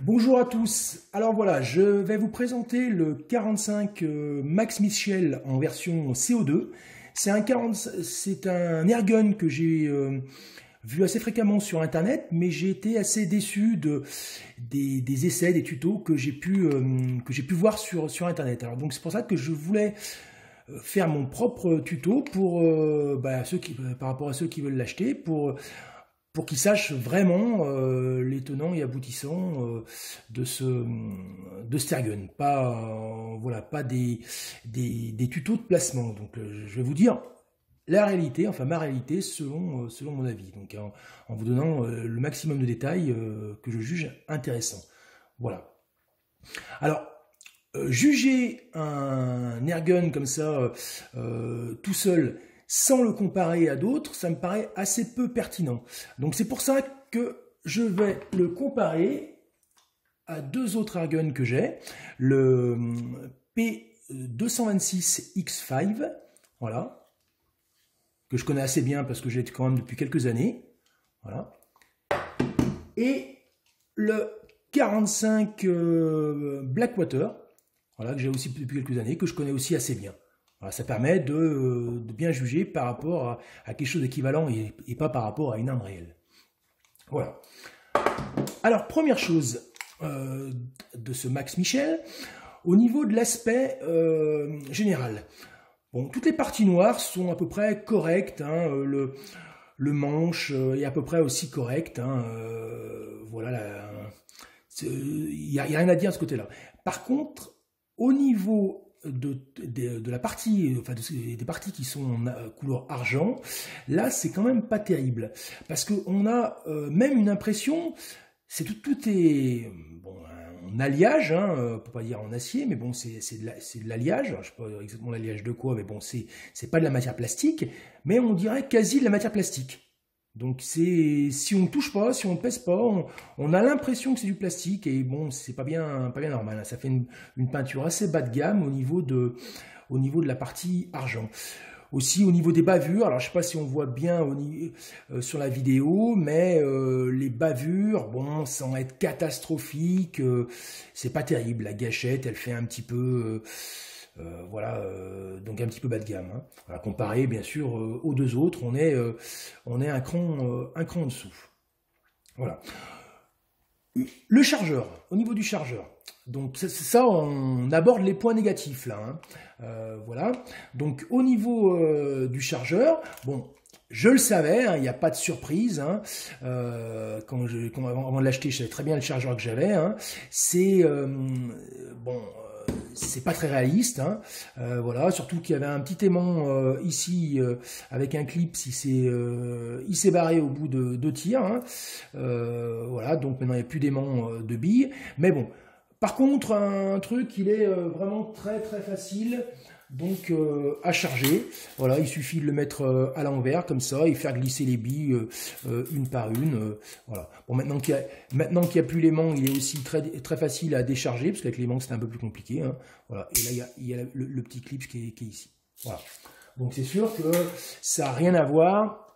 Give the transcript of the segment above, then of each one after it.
Bonjour à tous. Alors voilà, je vais vous présenter le 45 euh, Max Michel en version CO2. C'est un, 40, c'est un airgun que j'ai euh, vu assez fréquemment sur internet, mais j'ai été assez déçu de, des, essais, des tutos que j'ai pu, euh, voir sur, internet. Alors donc c'est pour ça que je voulais faire mon propre tuto bah, par rapport à ceux qui veulent l'acheter, pour pour qu'ils sachent vraiment euh, les tenants et aboutissants euh, de ce de. Pas euh, voilà, pas des, des, tutos de placement. Donc je vais vous dire la réalité, enfin ma réalité selon selon mon avis. Donc en, vous donnant le maximum de détails que je juge intéressant. Voilà. Alors juger un airgun comme ça tout seul sans le comparer à d'autres, ça me paraît assez peu pertinent. Donc c'est pour ça que je vais le comparer à deux autres airguns que j'ai, le P226X5, voilà, que je connais assez bien parce que j'ai quand même depuis quelques années, voilà, et le 45 euh, Blackwater, voilà, que j'ai aussi depuis quelques années, que je connais aussi assez bien ça permet de, bien juger par rapport à, quelque chose d'équivalent et, pas par rapport à une arme réelle. Voilà. Alors, première chose euh, de ce Max Michel, au niveau de l'aspect euh, général. Bon, toutes les parties noires sont à peu près correctes. Hein, euh, le, manche est à peu près aussi correct. Hein, voilà, il n'y a, a rien à dire de ce côté-là. Par contre, au niveau de, la partie, enfin des parties qui sont en couleur argent, là c'est quand même pas terrible. Parce qu'on a euh, même une impression, c'est tout, tout est bon, en alliage, hein, on peut pas dire en acier, mais bon c'est de l'alliage, je sais pas exactement l'alliage de quoi, mais bon c'est pas de la matière plastique, mais on dirait quasi de la matière plastique. Donc c'est si on touche pas, si on pèse pas, on, a l'impression que c'est du plastique et bon c'est pas bien pas bien normal. Hein. Ça fait une, peinture assez bas de gamme au niveau de au niveau de la partie argent. Aussi au niveau des bavures, alors je sais pas si on voit bien au, euh, sur la vidéo, mais euh, les bavures, bon, sans être catastrophique, euh, c'est pas terrible. La gâchette, elle fait un petit peu euh, voilà, euh, donc un petit peu bas de gamme. Hein. comparé bien sûr euh, aux deux autres, on est, on est un, cran, un en dessous. Voilà. Le chargeur, au niveau du chargeur. Donc ça, on aborde les points négatifs là. Hein. voilà. Donc au niveau du chargeur, bon, je le savais, hein, il n'y a pas de surprise. quand je, avant de l'acheter, je savais très bien le chargeur que j'avais. C'est bon c'est pas très réaliste, hein. euh, voilà. Surtout qu'il y avait un petit aimant euh, ici euh, avec un clip, il s'est il s'est barré au bout de deux tirs, hein. voilà. Donc maintenant il n'y a plus d'aimant de billes, mais bon. Par contre, un truc, il est vraiment très très facile donc euh, à charger. Voilà, il suffit de le mettre euh, à l'envers comme ça et faire glisser les billes euh, une par une. voilà. Bon, maintenant qu'il y a n'y a plus l'aimant, il est aussi très très facile à décharger parce qu'avec l'aimant c'est un peu plus compliqué. Hein. Voilà. Et là il y a, le, petit clip qui est, ici. Voilà. Donc c'est sûr que ça n'a rien à voir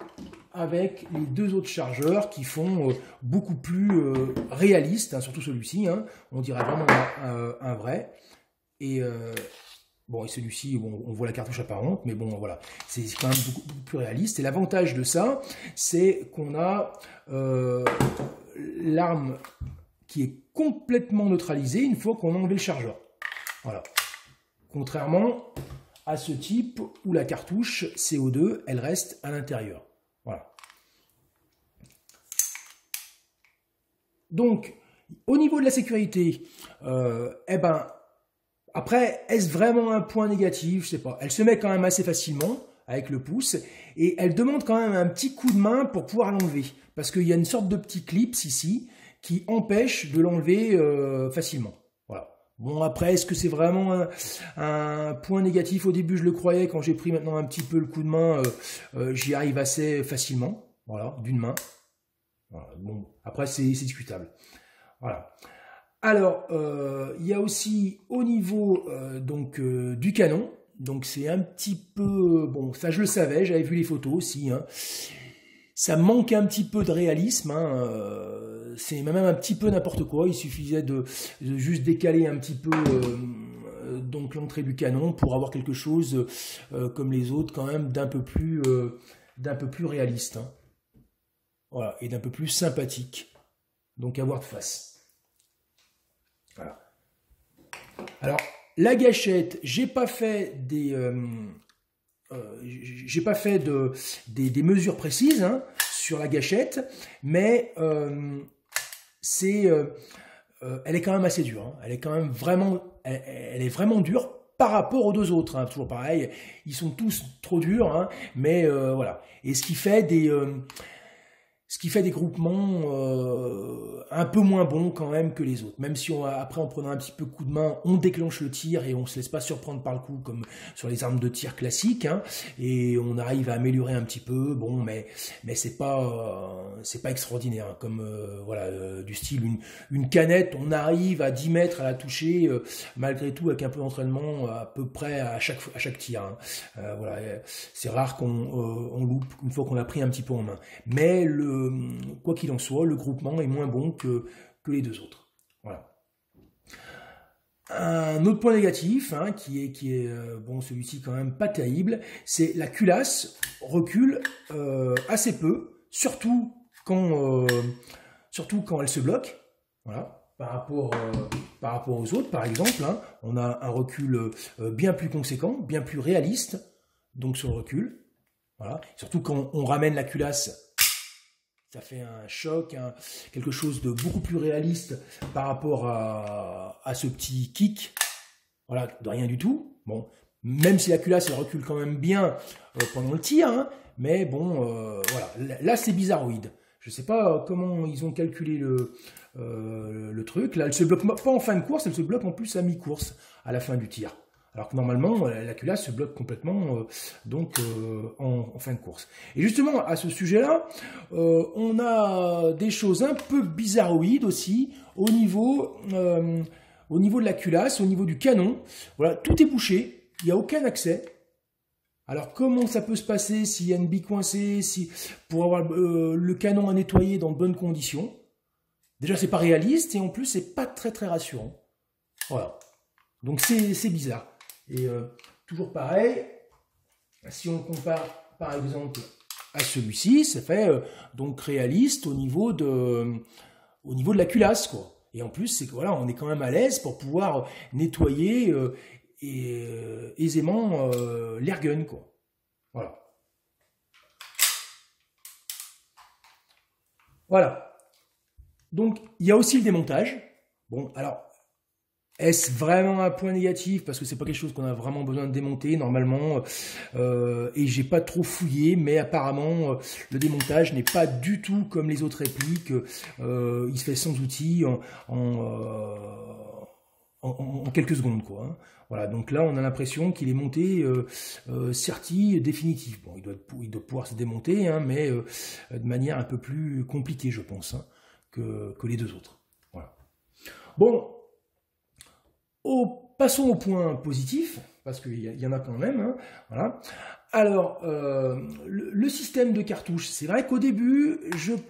avec les deux autres chargeurs qui font beaucoup plus réalistes, hein, surtout celui-ci. Hein. on dirait vraiment un, un vrai. Et Bon, et celui-ci, on voit la cartouche apparente, mais bon, voilà, c'est quand même beaucoup, plus réaliste. Et l'avantage de ça, c'est qu'on a euh, l'arme qui est complètement neutralisée une fois qu'on a enlevé le chargeur. Voilà. Contrairement à ce type où la cartouche CO2, elle reste à l'intérieur. Voilà. Donc, au niveau de la sécurité, euh, eh ben, après, est-ce vraiment un point négatif? Je sais pas. Elle se met quand même assez facilement avec le pouce et elle demande quand même un petit coup de main pour pouvoir l'enlever parce qu'il y a une sorte de petit clip ici qui empêche de l'enlever euh, facilement. Voilà. Bon après, est-ce que c'est vraiment un, point négatif? Au début, je le croyais. Quand j'ai pris maintenant un petit peu le coup de main, euh, euh, j'y arrive assez facilement. Voilà, d'une main. Bon, après c'est discutable. Voilà. Alors, euh, il y a aussi au niveau euh, donc euh, du canon, donc c'est un petit peu bon, ça je le savais, j'avais vu les photos aussi. Hein. Ça manque un petit peu de réalisme, hein, c'est même un petit peu n'importe quoi. Il suffisait de, juste décaler un petit peu donc l'entrée du canon pour avoir quelque chose comme les autres quand même d'un peu plus réaliste. Hein. Voilà, et d'un peu plus sympathique. Donc à voir de face. Alors, la gâchette, j'ai pas fait des. Euh, euh, pas fait de, des, mesures précises hein, sur la gâchette, mais euh, c'est, elle est quand même assez dure. Hein. Elle est quand même vraiment, elle, est vraiment dure par rapport aux deux autres. Hein. Toujours pareil, ils sont tous trop durs, mais voilà. Et ce qui fait des ce qui fait des groupements euh, un peu moins bons quand même que les autres. Même si on, après, en prenant un petit peu coup de main, on déclenche le tir et on se laisse pas surprendre par le coup comme sur les armes de tir classiques. Hein, et on arrive à améliorer un petit peu. Bon, mais mais c'est pas euh, extraordinaire. Hein, comme euh, voilà du style une, canette, on arrive à 10 mètres à la toucher malgré tout avec un peu d'entraînement à peu près à chaque tir. Hein. voilà, c'est rare qu'on on loupe une fois qu'on l'a pris un petit peu en main. Mais le quoi qu'il en soit, le groupement est moins bon que, les deux autres. Voilà. Un autre point négatif, hein, qui est, qui est euh, bon, celui-ci quand même pas terrible, c'est la culasse recule euh, assez peu, surtout quand, euh, surtout quand elle se bloque. Voilà. Par rapport, par rapport aux autres, par exemple, hein, on a un recul bien plus conséquent, bien plus réaliste, donc sur le recul. Voilà. Surtout quand on ramène la culasse ça fait un choc, quelque chose de beaucoup plus réaliste par rapport à, ce petit kick. Voilà, de rien du tout. Bon, même si la culasse recule quand même bien euh, pendant le tir, hein, mais bon, euh, voilà, là c'est bizarroïde. Je ne sais pas comment ils ont calculé le, euh, le truc. Là, elle se bloque pas en fin de course, elle se bloque en plus à mi-course, à la fin du tir. Alors que normalement, la culasse se bloque complètement euh, donc euh, en, fin de course. Et justement, à ce sujet-là, euh, on a des choses un peu bizarroïdes aussi au niveau, au niveau de la culasse, au niveau du canon. Voilà, tout est bouché, il n'y a aucun accès. Alors comment ça peut se passer s'il y a une bille coincée, si, pour avoir le canon à nettoyer dans de bonnes conditions? Déjà, c'est pas réaliste et en plus, c'est pas très très rassurant. Voilà. Donc c'est bizarre. Et euh, toujours pareil, si on compare par exemple à celui-ci, ça fait euh, donc réaliste au niveau de, au niveau de la culasse, quoi. Et en plus, c'est que voilà, on est quand même à l'aise pour pouvoir nettoyer euh, et, aisément l'airgun, quoi. Voilà. Voilà. Donc, il y a aussi le démontage. Bon, alors, est-ce vraiment un point négatif? Parce que c'est pas quelque chose qu'on a vraiment besoin de démonter normalement euh, et j'ai pas trop fouillé mais apparemment euh, le démontage n'est pas du tout comme les autres répliques. Euh, il se fait sans outils en, quelques secondes quoi hein. voilà donc là on a l'impression qu'il est monté certi définitif. Bon il doit, il doit pouvoir se démonter hein, mais de manière un peu plus compliquée je pense hein, que, que les deux autres. Voilà. Bon passons au point positif, parce qu'il y, en a quand même. Hein. Alors, euh, le, système de cartouches, c'est vrai qu'au début,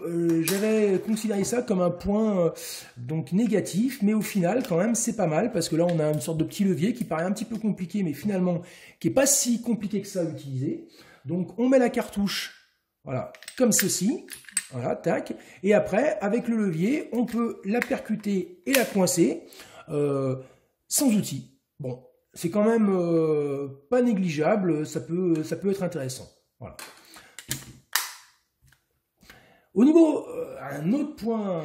euh, j'avais considéré ça comme un point euh, donc négatif, mais au final, quand même, c'est pas mal, parce que là, on a une sorte de petit levier qui paraît un petit peu compliqué, mais finalement, qui est pas si compliqué que ça à utiliser. Donc, on met la cartouche, voilà, comme ceci, voilà, tac, et après, avec le levier, on peut la percuter et la coincer sans outils. Bon, c'est quand même euh, pas négligeable, ça peut, être intéressant. Voilà. Au niveau, euh, un autre point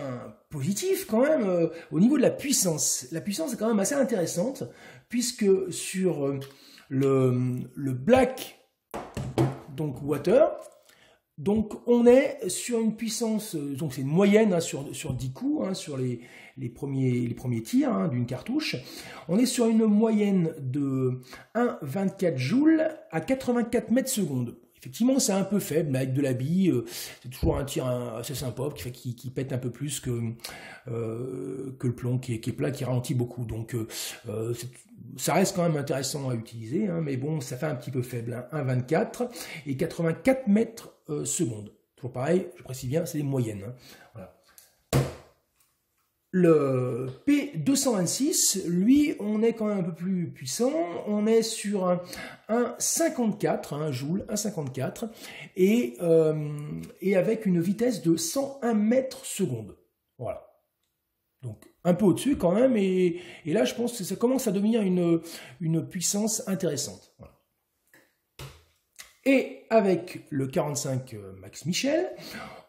positif quand même, euh, au niveau de la puissance. La puissance est quand même assez intéressante, puisque sur le, le Black donc Water, donc on est sur une puissance, donc c'est une moyenne hein, sur, sur 10 coups, hein, sur les, les premiers, les premiers tirs hein, d'une cartouche. On est sur une moyenne de 1,24 joules à 84 mètres secondes. Effectivement, c'est un peu faible, avec de la bille, euh, c'est toujours un tir assez sympa, qui, fait, qui, pète un peu plus que, euh, le plomb qui est, qui plat, qui ralentit beaucoup. Donc, euh, ça reste quand même intéressant à utiliser, hein, mais bon, ça fait un petit peu faible. 1,24 et 84 mètres secondes. Toujours pareil, je précise bien, c'est des moyennes. Hein. Voilà. Le P226, lui, on est quand même un peu plus puissant. On est sur un, 54, un joule, 1,54, et, euh, et avec une vitesse de 101 mètres seconde. Voilà. Donc un peu au-dessus quand même, et, là je pense que ça commence à devenir une, une puissance intéressante. Et avec le 45 euh, Max Michel,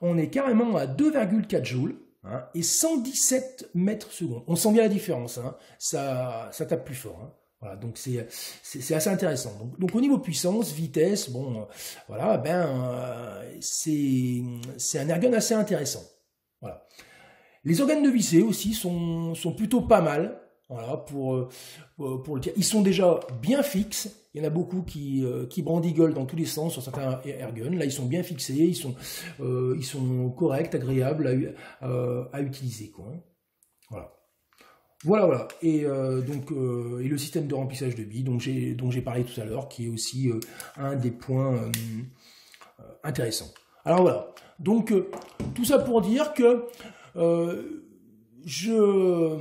on est carrément à 2,4 joules, Hein, et 117 mètres secondes. On sent bien la différence, hein. ça, tape plus fort. Hein. Voilà, donc c'est, assez intéressant. Donc, au niveau puissance, vitesse, bon, voilà, ben euh, c'est, un ergon assez intéressant. Voilà. Les organes de visée aussi sont plutôt pas mal. Voilà, pour, euh, pour le Ils sont déjà bien fixes. Il y en a beaucoup qui, euh, qui brandigolent dans tous les sens sur certains airguns. Là, ils sont bien fixés, ils sont, euh, ils sont corrects, agréables à, à utiliser. Quoi. Voilà. Voilà, voilà. Et donc, et le système de remplissage de billes, dont j'ai parlé tout à l'heure, qui est aussi un des points intéressants. Alors voilà. Donc, tout ça pour dire que je,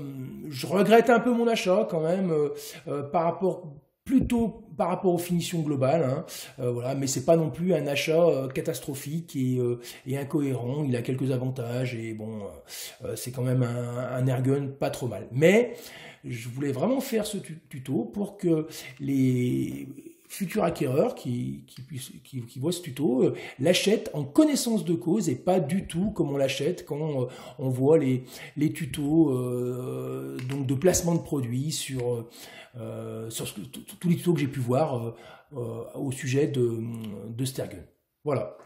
je regrette un peu mon achat quand même euh, euh, par rapport plutôt par rapport aux finitions globales, hein. euh, voilà, mais c'est pas non plus un achat catastrophique et, et, incohérent. Il a quelques avantages et bon, c'est quand même un, un pas trop mal. Mais je voulais vraiment faire ce tuto pour que les futurs acquéreurs qui, qui, voient ce tuto euh, l'achètent en connaissance de cause et pas du tout comme on l'achète quand euh, on voit les, les tutos euh, donc de placement de produits sur, sur tous les tutos que j'ai pu voir au sujet de, de Stergun. Voilà.